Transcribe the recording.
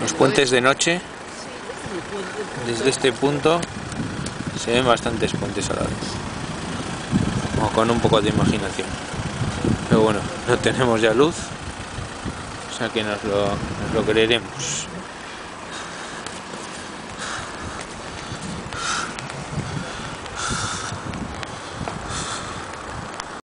Los puentes de noche, desde este punto, se ven bastantes puentes a la vez. Con un poco de imaginación. Pero bueno, no tenemos ya luz, o sea que nos lo, nos lo creeremos.